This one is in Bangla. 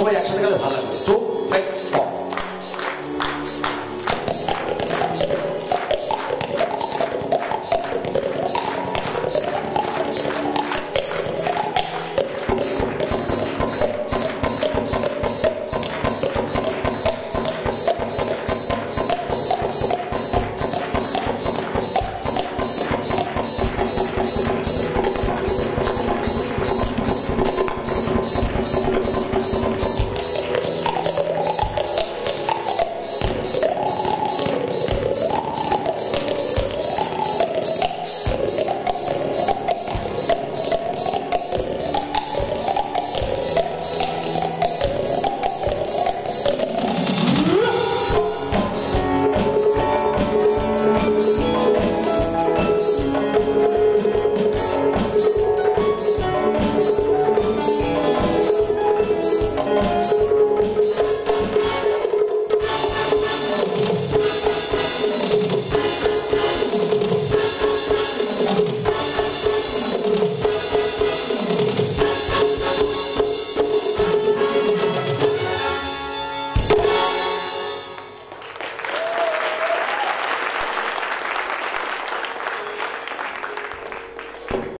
সবাই একসাথে গেলে ভালো লাগবে। তো